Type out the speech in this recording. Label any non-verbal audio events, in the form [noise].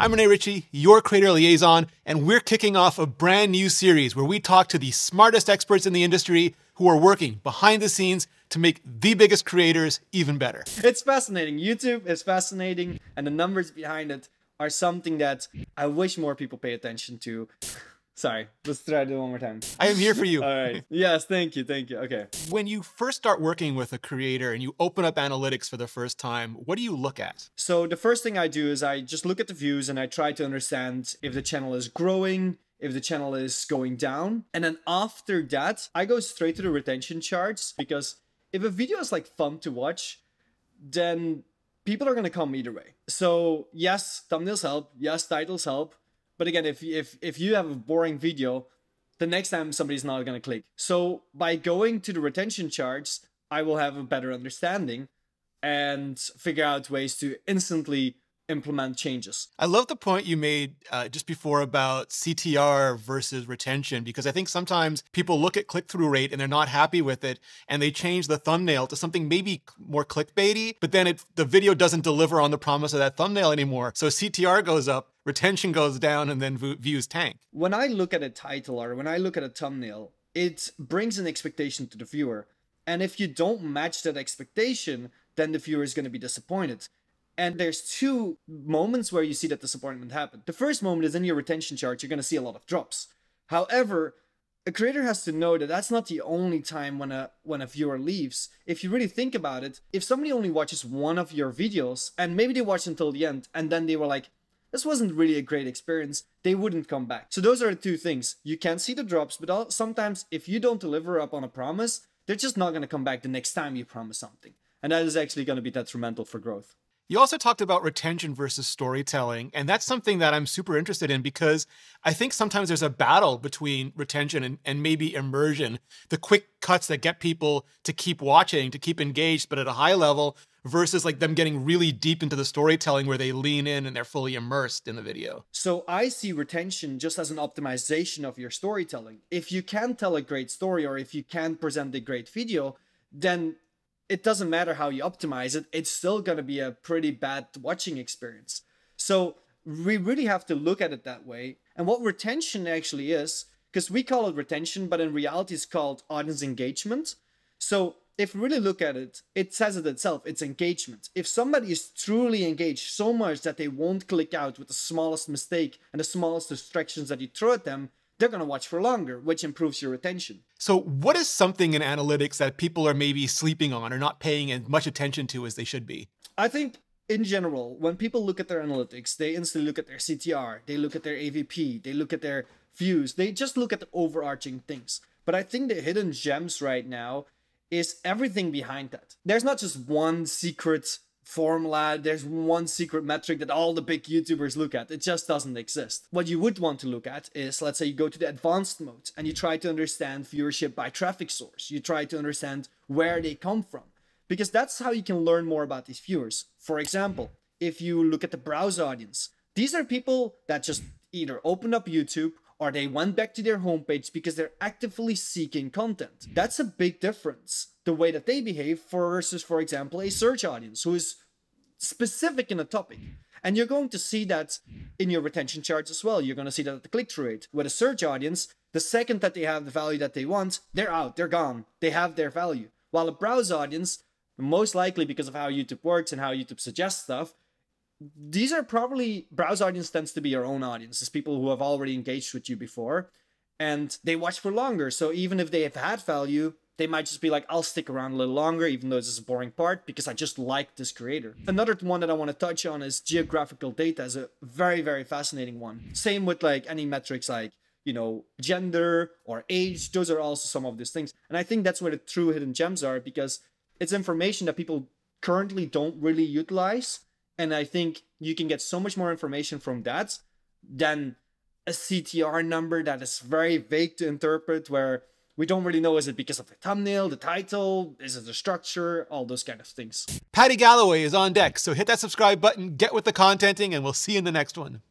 I'm Rene Ritchie, your creator liaison, and we're kicking off a brand new series where we talk to the smartest experts in the industry who are working behind the scenes to make the biggest creators even better. It's fascinating. YouTube is fascinating, and the numbers behind it are something that I wish more people pay attention to. Sorry, let's try to do it one more time. I am here for you. All right. [laughs] Yes, thank you, thank you. Okay. When you first start working with a creator and you open up analytics for the first time, what do you look at? So the first thing I do is I just look at the views and I try to understand if the channel is growing, if the channel is going down. And then after that, I go straight to the retention charts because if a video is like fun to watch, then people are going to come either way. So yes, thumbnails help. Yes, titles help. But again, if if if you have a boring video, the next time somebody's not going to click. So by going to the retention charts, I will have a better understanding and figure out ways to instantly implement changes. I love the point you made uh, just before about CTR versus retention, because I think sometimes people look at click through rate and they're not happy with it, and they change the thumbnail to something maybe more clickbaity, but then it, the video doesn't deliver on the promise of that thumbnail anymore. So CTR goes up, retention goes down, and then views tank. When I look at a title or when I look at a thumbnail, it brings an expectation to the viewer. And if you don't match that expectation, then the viewer is going to be disappointed. And there's two moments where you see that disappointment happen. The first moment is in your retention chart, you're going to see a lot of drops. However, a creator has to know that that's not the only time when a when a viewer leaves. If you really think about it, if somebody only watches one of your videos and maybe they watch until the end and then they were like, this wasn't really a great experience, they wouldn't come back. So those are the two things. You can see the drops, but sometimes if you don't deliver up on a promise, they're just not going to come back the next time you promise something. And that is actually going to be detrimental for growth. You also talked about retention versus storytelling, and that's something that I'm super interested in because I think sometimes there's a battle between retention and, and maybe immersion, the quick cuts that get people to keep watching, to keep engaged, but at a high level, versus like them getting really deep into the storytelling where they lean in and they're fully immersed in the video. So I see retention just as an optimization of your storytelling. If you can tell a great story or if you can present a great video, then it doesn't matter how you optimize it, it's still going to be a pretty bad watching experience. So we really have to look at it that way. And what retention actually is, because we call it retention, but in reality it's called audience engagement. So if you really look at it, it says it itself, it's engagement. If somebody is truly engaged so much that they won't click out with the smallest mistake and the smallest distractions that you throw at them, they're going to watch for longer, which improves your retention. So, what is something in analytics that people are maybe sleeping on or not paying as much attention to as they should be? I think in general, when people look at their analytics, they instantly look at their CTR, they look at their AVP, they look at their views, they just look at the overarching things. But I think the hidden gems right now is everything behind that. There's not just one secret formula, there's one secret metric that all the big YouTubers look at. It just doesn't exist. What you would want to look at is, let's say you go to the advanced mode and you try to understand viewership by traffic source. You try to understand where they come from because that's how you can learn more about these viewers. For example, if you look at the browse audience, these are people that just either opened up YouTube or they went back to their homepage because they're actively seeking content. That's a big difference. The way that they behave versus, for example, a search audience who is specific in a topic. And you're going to see that in your retention charts as well. You're going to see that at the click-through rate. With a search audience, the second that they have the value that they want, they're out, they're gone. They have their value. While a browse audience, most likely because of how YouTube works and how YouTube suggests stuff, these are probably browse audience tends to be your own audience. It's people who have already engaged with you before and they watch for longer. So even if they have had value, they might just be like, I'll stick around a little longer, even though this is a boring part, because I just like this creator. Another one that I want to touch on is geographical data is a very, very fascinating one. Same with like any metrics like, you know, gender or age. Those are also some of these things. And I think that's where the true hidden gems are because it's information that people currently don't really utilize and I think you can get so much more information from that than a CTR number that is very vague to interpret, where we don't really know is it because of the thumbnail, the title, is it the structure, all those kind of things. Paddy Galloway is on deck, so hit that subscribe button, get with the contenting, and we'll see you in the next one.